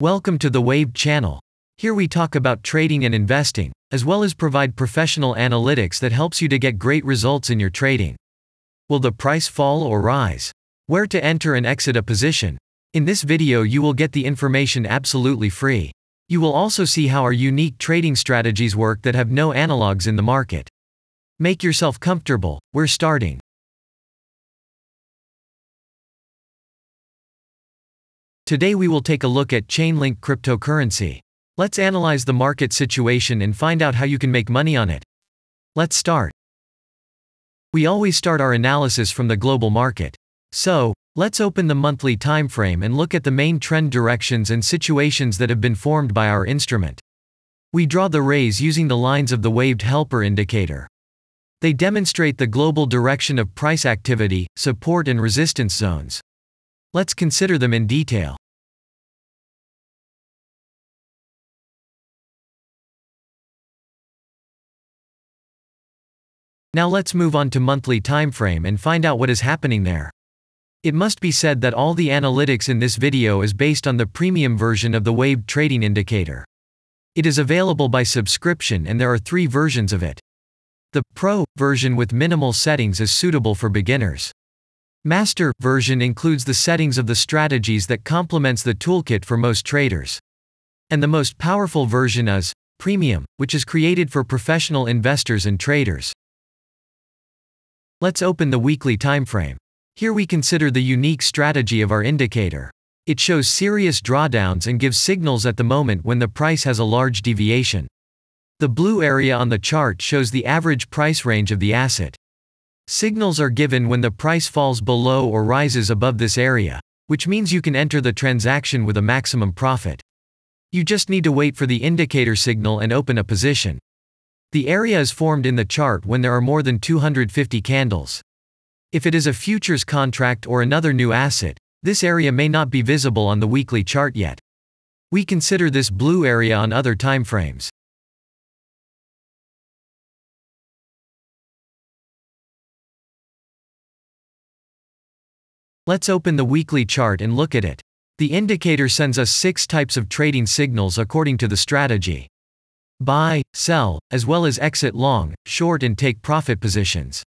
Welcome to the Waved channel. Here we talk about trading and investing, as well as provide professional analytics that helps you to get great results in your trading. Will the price fall or rise? Where to enter and exit a position? In this video you will get the information absolutely free. You will also see how our unique trading strategies work that have no analogs in the market. Make yourself comfortable, we're starting. Today we will take a look at Chainlink cryptocurrency. Let's analyze the market situation and find out how you can make money on it. Let's start. We always start our analysis from the global market. So, let's open the monthly time frame and look at the main trend directions and situations that have been formed by our instrument. We draw the rays using the lines of the waved helper indicator. They demonstrate the global direction of price activity, support and resistance zones. Let's consider them in detail. Now let's move on to monthly time frame and find out what is happening there. It must be said that all the analytics in this video is based on the premium version of the Waved Trading Indicator. It is available by subscription and there are three versions of it. The Pro version with minimal settings is suitable for beginners. Master version includes the settings of the strategies that complements the toolkit for most traders. And the most powerful version is Premium, which is created for professional investors and traders. Let's open the weekly time frame. Here we consider the unique strategy of our indicator. It shows serious drawdowns and gives signals at the moment when the price has a large deviation. The blue area on the chart shows the average price range of the asset. Signals are given when the price falls below or rises above this area, which means you can enter the transaction with a maximum profit. You just need to wait for the indicator signal and open a position. The area is formed in the chart when there are more than 250 candles. If it is a futures contract or another new asset, this area may not be visible on the weekly chart yet. We consider this blue area on other timeframes. Let's open the weekly chart and look at it. The indicator sends us six types of trading signals according to the strategy. Buy, sell, as well as exit long, short and take profit positions.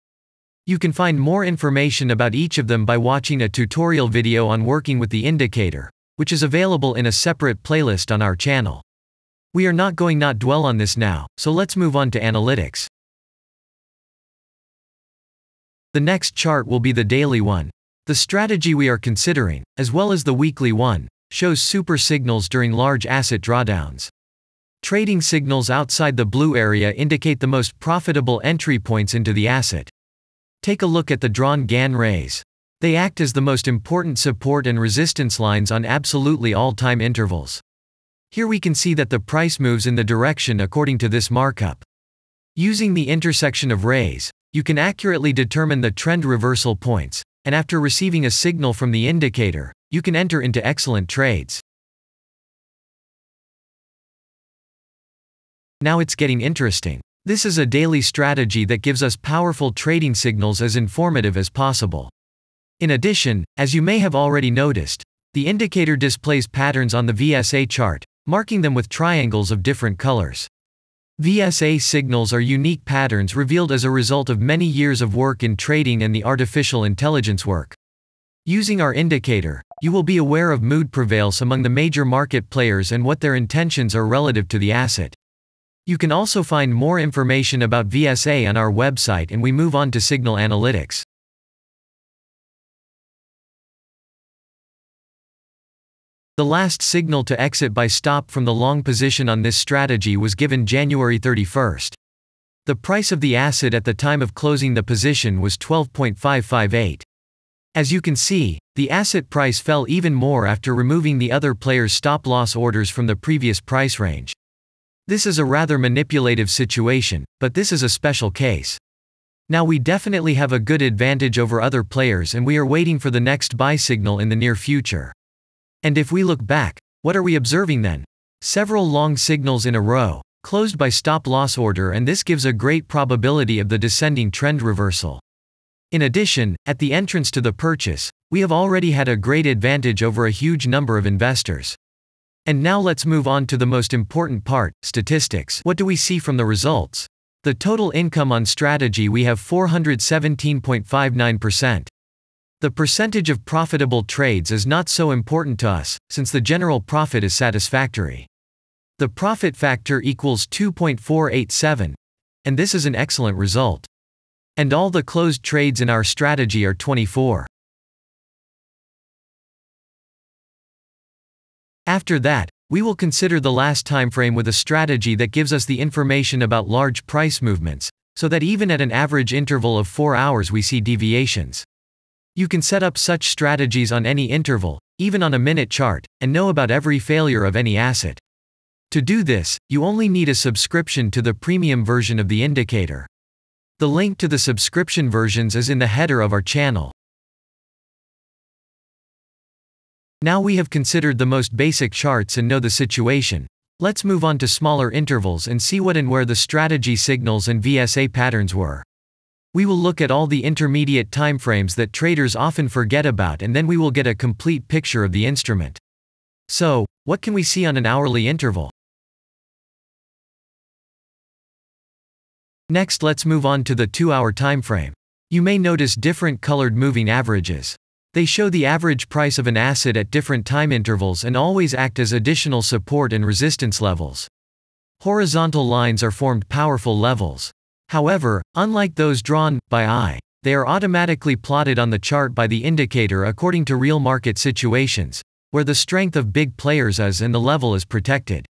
You can find more information about each of them by watching a tutorial video on working with the indicator, which is available in a separate playlist on our channel. We are not going not dwell on this now, so let's move on to analytics. The next chart will be the daily one. The strategy we are considering, as well as the weekly one, shows super signals during large asset drawdowns. Trading signals outside the blue area indicate the most profitable entry points into the asset. Take a look at the drawn Gann rays. They act as the most important support and resistance lines on absolutely all time intervals. Here we can see that the price moves in the direction according to this markup. Using the intersection of rays, you can accurately determine the trend reversal points, and after receiving a signal from the indicator, you can enter into excellent trades. Now it's getting interesting. This is a daily strategy that gives us powerful trading signals as informative as possible. In addition, as you may have already noticed, the indicator displays patterns on the VSA chart, marking them with triangles of different colors. VSA signals are unique patterns revealed as a result of many years of work in trading and the artificial intelligence work. Using our indicator, you will be aware of mood prevails among the major market players and what their intentions are relative to the asset. You can also find more information about VSA on our website and we move on to signal analytics. The last signal to exit by stop from the long position on this strategy was given January 31st. The price of the asset at the time of closing the position was 12.558. As you can see, the asset price fell even more after removing the other player's stop loss orders from the previous price range. This is a rather manipulative situation, but this is a special case. Now we definitely have a good advantage over other players and we are waiting for the next buy signal in the near future. And if we look back, what are we observing then? Several long signals in a row, closed by stop loss order and this gives a great probability of the descending trend reversal. In addition, at the entrance to the purchase, we have already had a great advantage over a huge number of investors. And now let's move on to the most important part, statistics. What do we see from the results? The total income on strategy we have 417.59%. The percentage of profitable trades is not so important to us, since the general profit is satisfactory. The profit factor equals 2.487, and this is an excellent result. And all the closed trades in our strategy are 24. After that, we will consider the last time frame with a strategy that gives us the information about large price movements, so that even at an average interval of 4 hours we see deviations. You can set up such strategies on any interval, even on a minute chart, and know about every failure of any asset. To do this, you only need a subscription to the premium version of the indicator. The link to the subscription versions is in the header of our channel. Now we have considered the most basic charts and know the situation. Let's move on to smaller intervals and see what and where the strategy signals and VSA patterns were. We will look at all the intermediate timeframes that traders often forget about and then we will get a complete picture of the instrument. So, what can we see on an hourly interval? Next let's move on to the 2-hour timeframe. You may notice different colored moving averages. They show the average price of an asset at different time intervals and always act as additional support and resistance levels. Horizontal lines are formed powerful levels. However, unlike those drawn by eye, they are automatically plotted on the chart by the indicator according to real market situations, where the strength of big players is and the level is protected.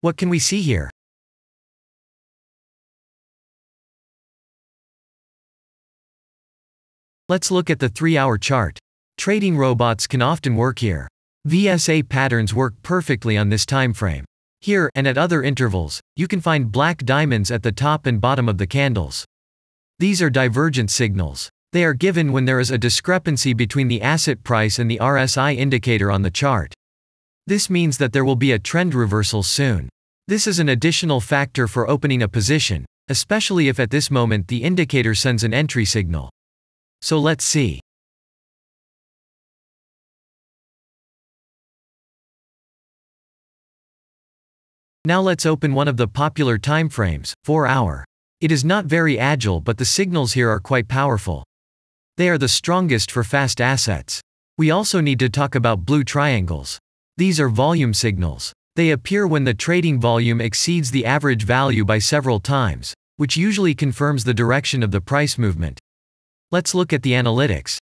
What can we see here? Let's look at the 3-hour chart. Trading robots can often work here. VSA patterns work perfectly on this time frame. Here, and at other intervals, you can find black diamonds at the top and bottom of the candles. These are divergent signals. They are given when there is a discrepancy between the asset price and the RSI indicator on the chart. This means that there will be a trend reversal soon. This is an additional factor for opening a position, especially if at this moment the indicator sends an entry signal. So let's see. Now let's open one of the popular timeframes, 4 hour. It is not very agile but the signals here are quite powerful. They are the strongest for fast assets. We also need to talk about blue triangles. These are volume signals. They appear when the trading volume exceeds the average value by several times, which usually confirms the direction of the price movement. Let's look at the analytics.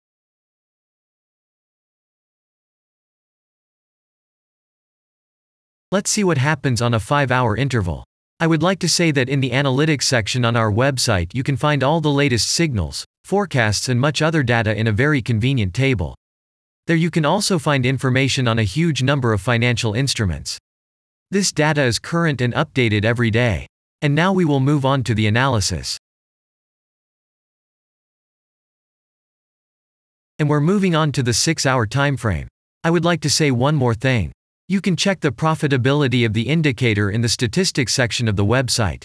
Let's see what happens on a 5-hour interval. I would like to say that in the analytics section on our website you can find all the latest signals, forecasts and much other data in a very convenient table. There you can also find information on a huge number of financial instruments. This data is current and updated every day. And now we will move on to the analysis. And we're moving on to the 6-hour time frame. I would like to say one more thing. You can check the profitability of the indicator in the statistics section of the website.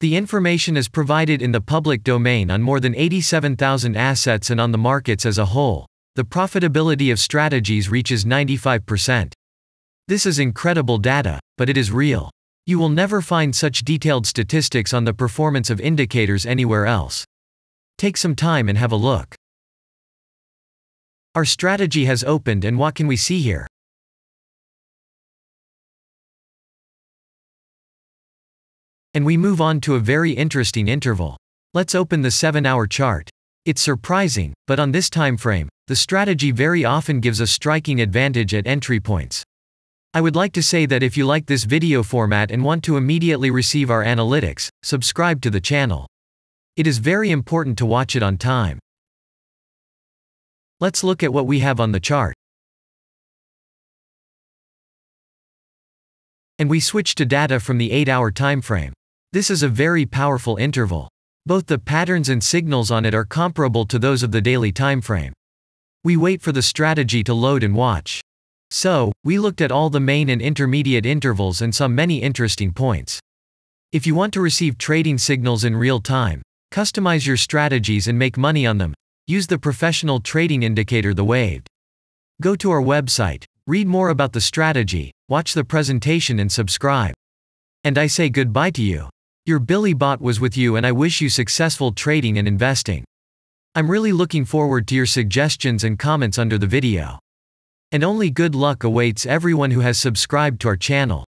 The information is provided in the public domain on more than 87,000 assets and on the markets as a whole. The profitability of strategies reaches 95%. This is incredible data, but it is real. You will never find such detailed statistics on the performance of indicators anywhere else. Take some time and have a look. Our strategy has opened and what can we see here? And we move on to a very interesting interval. Let's open the 7-hour chart. It's surprising, but on this time frame, the strategy very often gives a striking advantage at entry points. I would like to say that if you like this video format and want to immediately receive our analytics, subscribe to the channel. It is very important to watch it on time. Let's look at what we have on the chart. And we switch to data from the 8-hour time frame. This is a very powerful interval. Both the patterns and signals on it are comparable to those of the daily time frame. We wait for the strategy to load and watch. So, we looked at all the main and intermediate intervals and saw many interesting points. If you want to receive trading signals in real time, customize your strategies and make money on them, use the professional trading indicator The Waved. Go to our website, read more about the strategy, watch the presentation and subscribe. And I say goodbye to you. Your Billy Bot was with you and I wish you successful trading and investing. I'm really looking forward to your suggestions and comments under the video. And only good luck awaits everyone who has subscribed to our channel.